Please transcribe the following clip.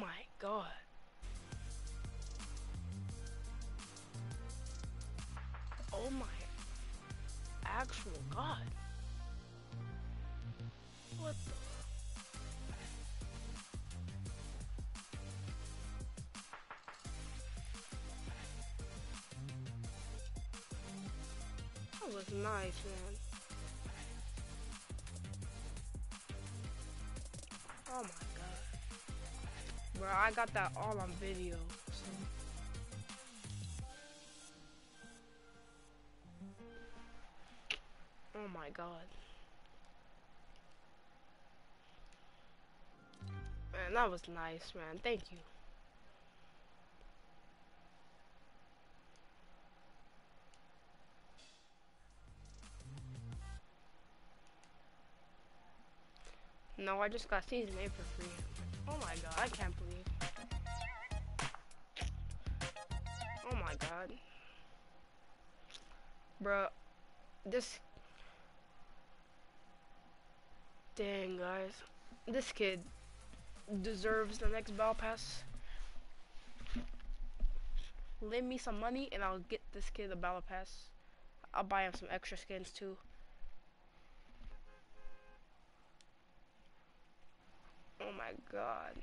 my god. Oh my actual god. What the? That was nice, man. Oh my. Bro, I got that all on video. So. Oh my god. Man, that was nice, man. Thank you. No, I just got season 8 for free. Oh my god, I can't believe. Oh my god. Bro, this... Dang, guys. This kid deserves the next Battle Pass. Lend me some money and I'll get this kid a Battle Pass. I'll buy him some extra skins too. Oh my god.